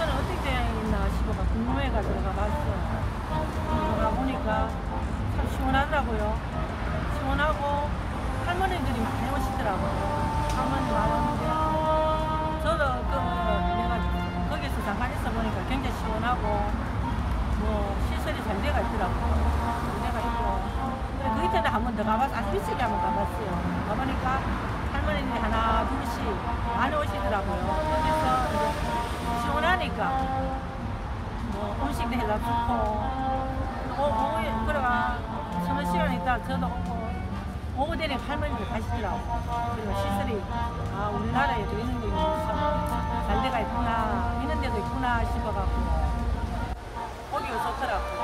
이거는 어떻게 되어 있나 싶어가 궁금해가 들어가 봤어요. 들어가 보니까 참 시원하더라고요. 시원하고 할머니들이 많이 오시더라고요. 할머니 많이 오는데 저도 그 뭐 내가 거기서 잠깐 있어 보니까 굉장히 시원하고 뭐 시설이 잘 되어 있더라고요. 내가 있고 그 밑에는 한번 더 가봤어. 아침 일찍 한번 가봤어요. 가보니까 할머니들이 하나 둘씩 해다 좋고 오, 오후에 그래가 서너 시간 있다 저도 어, 오후 되니 할머니들 가시더라고. 그리고 시설이 아 우리나라에도 이런 게 있어 잘 돼가 있구나 이런 데도 있구나 싶어갖고 오기가 좋더라고.